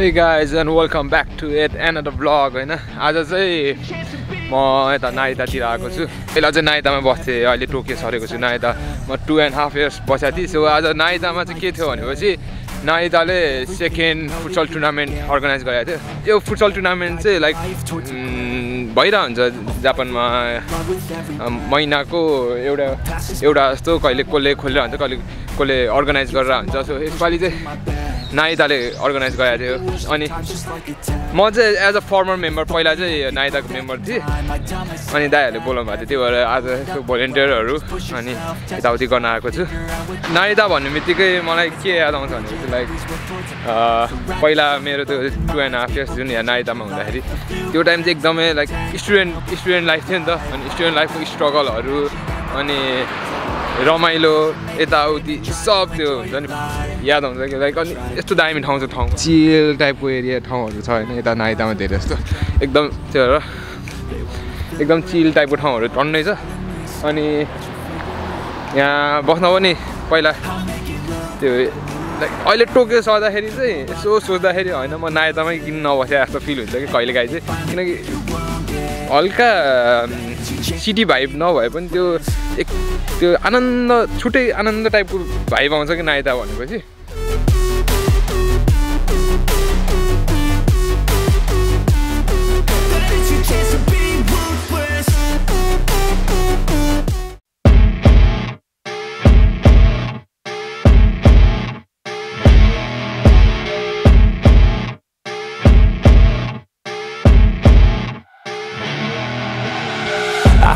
Hey guys and welcome back to eight and the blog होइन? आज चाहिँ म यता नाइतातिर आएको छु। पहिला चाहिँ नाइतामा बस्थेँ अहिले टोकियो सरेको छु। नाइता म टु एन्ड हाफ इयर्स बसेको थिएँ सो आज नाइतामा चाहिँ के थियो भनेपछि नाइताले सेकेन्ड फुटसल टुर्नामेन्ट अर्गनाइज गरेको थियो। यो फुटसल टुर्नामेन्ट चाहिँ लाइक भइरहेको हुन्छ जापानमा। महिनाको एउटा एउटा जस्तो कहिले कसले खोलेर हुन्छ कहिले कसले अर्गनाइज गरेर हुन्छ। सो यसपालि चाहिँ नाइताले अर्गनाइज गराएको थियो अनि म चाहिँ एज अ फर्मर मेम्बर पहिला चाहिँ नाइताको मेम्बर थिएँ। अनि दाईहरूले बोलाउनु भएको थियो त्यही भएर आज यसो भोलिन्टियरहरू अनि यताउति गर्न आएको छु। नाइता भन्ने बित्तिकै मलाई के याद आउँछ भनेपछि लाइक पहिला मेरो त्यो टु एन्ड हाफ इयर्स जुन यहाँ नाइतामा हुँदाखेरि त्यो टाइम चाहिँ एकदमै लाइक स्टुडेन्ट स्टुडेन्ट लाइफ थियो नि त। अनि स्टुडेन्ट लाइफको स्ट्रगलहरू अनि रमाइलो यताउति सब त्यो हुन्छ नि याद आउँछ कि? लाइक अनि यस्तो दामी ठाउँ छ ठाउँ। चिल टाइपको एरिया ठाउँहरू छ होइन यता नाइतामा धेरै जस्तो। एकदम त्यो भएर एकदम चिल टाइपको ठाउँहरू टन्नै छ। अनि यहाँ बस्न पनि पहिला त्यो लाइक अहिले टोकियो सर्दाखेरि चाहिँ यसो सोच्दाखेरि होइन म नाइतामै किन नबसे जस्तो फिल हुन्छ कि कहिलेकाहीँ चाहिँ। किनकि हल्का सिटी भाइब नभए पनि त्यो एक त्यो आनन्द छुट्टै आनन्द टाइपको भाइब आउँछ कि नाइता भनेपछि?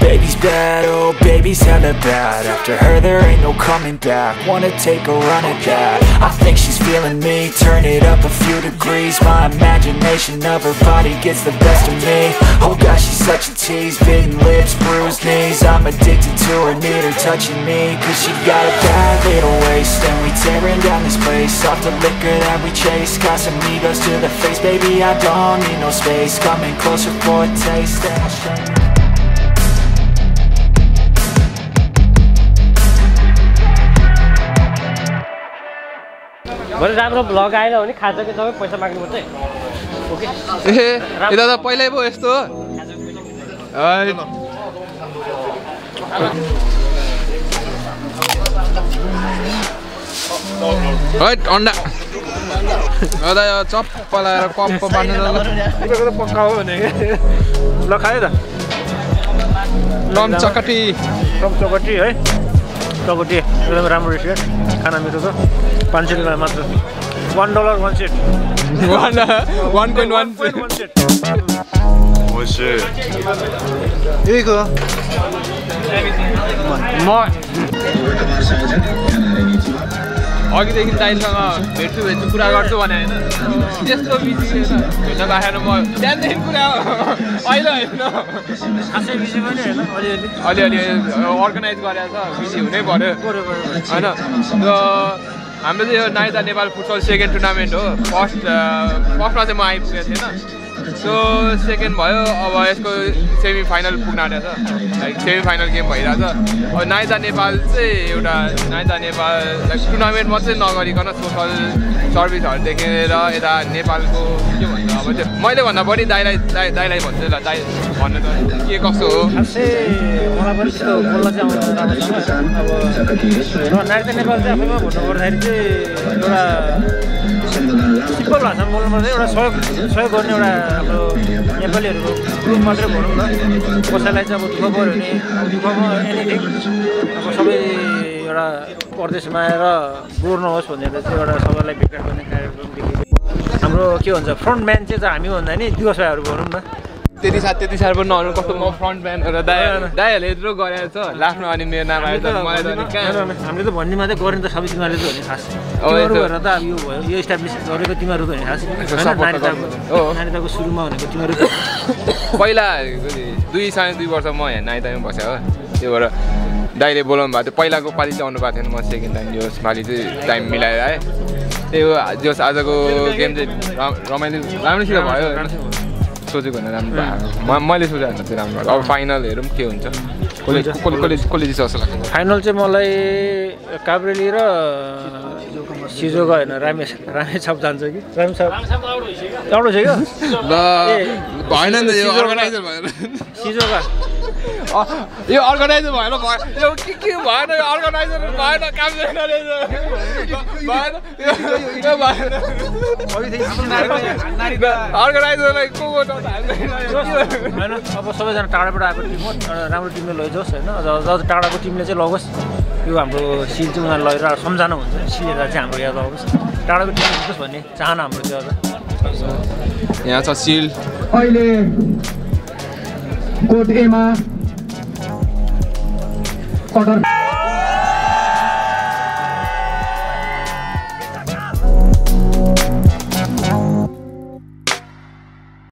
Baby's bad, oh baby's hella bad. After her there ain't no coming back. Wanna take a run at that. I think she's feeling me, turn it up a few degrees. My imagination of her body gets the best of me. Oh gosh, she's such a tease, bitten lips, bruised knees. I'm addicted to her, need her touching me. Cause she got a bad little waist. And we tearing down this place. Off the liquor that we chase. Casamigos to the face, baby I don't need no space. Coming closer for a taste भरे राम्रो vlog आएन भने खाजा कि सबै पैसा माग्नुपर्छ है okay? ए यता त पहिल्यै पो यस्तो अन्डा। अन्त यो चप्प लगाएर कप्प बाँध्नु त पक्का हो भने ल खायो त। लम चकटी टप चौकटी है। चौकटी एकदम राम्रो रेस्टुरेन्ट खाना मिठो छ। पाँच सय रुपियाँ मात्र। One dollar one set one one point one one set 我是 यही हो? म अघिदेखि दाइसँग भेट्छु भेट्छु कुरा गर्छु भने होइन त्यस्तो बिजी भेट्न पाएन म त्यहाँदेखि कुरा अहिले होइन खासै बिजी पनि होइन अलिअलि अलिअलि अर्गनाइज गरेर छ बिजी हुनै पऱ्यो होइन र हाम्रो चाहिँ यो Naita Nepal football second tournament हो फर्स्ट फर्स्टमा चाहिँ म आइपुगेको थिएन सो सेकेन्ड भयो अब यसको सेमी फाइनल पुग्न आँटेको छ। लाइक सेमी फाइनल गेम भइरहेछ। अब नाइता नेपाल चाहिँ एउटा नाइता नेपाल लाइक टुर्नामेन्ट मात्रै नगरिकन सोसल सर्भिसहरू देखेर यता नेपालको के भन्छ अब त्यो मैले भन्दा बढी दाइलाई दाइ दाइलाई भन्छु ल दाइ भन्नु त के कस्तो हो? नागरिक नेपाल चाहिँ आफैमा भन्नुपर्दाखेरि चाहिँ एउटा सिम्पल भाषामा बोल्नु पर्दा एउटा सहयोग सहयोग गर्ने एउटा हाम्रो नेपालीहरूको ग्रुप मात्रै भनौँ न कसैलाई चाहिँ अब दुःख पऱ्यो भने दुःखमा एनिथिङ अब सबै एउटा परदेशमा आएर बोर नहोस् भनेर चाहिँ एउटा सबैलाई भेटघाट गर्ने कार्यक्रमदेखि हाम्रो के भन्छ फ्रन्ट म्यान चाहिँ हामी भन्दा नि दिवस भाइहरू भनौँ न त्यति साह्रो त्यति साह्रो पनि नहुनु कस्तो म फ्रन्ट म्यान र दाइ दाइहरूले यत्रो गरेको छ लास्टमा अनि मेरो नाम आयो हामीले त भन्ने मात्रै गर्ने त सबै तिमीहरूले त हो नि खास भएर त अब यो भयो यो इस्टाब्लिस गरेको तिमीहरू त हो। नि खास नानीताको सुरुमा भनेको तिमीहरू पहिला दुई साढे दुई वर्ष म यहाँ नाइतामै बसेँ हो। त्यो भएर दाइले बोलाउनु भएको थियो। पहिलाको पालि चाहिँ आउनु भएको थिएन म सेकेन्ड टाइम। यो पालि चाहिँ टाइम मिलाएर आएँ। त्यही हो जस आजको गेम चाहिँ रमाइलो राम्रोसित भयो। सोचेको भन्दा राम्रो म मैले सोचेको भन्दा चाहिँ राम्रो भयो। अब फाइनल हेरौँ के हुन्छ कसले कसले कसले कसले जित्छ जस्तो लाग्छ फाइनल चाहिँ मलाई काब्रेली र सिजोगा होइन रामेश रामेछाप जान्छ कि? छ क्या? ल भएन नि त यो अर्गनाइजर भएन भयो यो के के भएन यो अर्गनाइजर भएन काम छैन अर्गनाइजरलाई को अब सबैजना टाढाबाट आएको टिम हो एउटा राम्रो टिमले लैजाओस् होइन? अझ अझ टाढाको टिमले चाहिँ लगोस्। यो हाम्रो सिल चाहिँ उनीहरूले लगेर सम्झना हुन्छ। सिलेर चाहिँ हाम्रो याद आओस् टाढाको टिम जितोस् भन्ने चाहना हाम्रो थियो अझ यहाँ छ सिल। अहिले कोट एमा